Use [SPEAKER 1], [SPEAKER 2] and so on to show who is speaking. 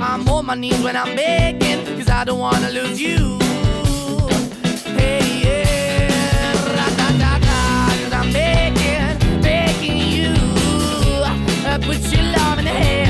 [SPEAKER 1] I'm on my knees when I'm begging, cause I don't wanna lose you. Hey, yeah, ra da da da, cause I'm begging, begging you. Uh, put your love in the head.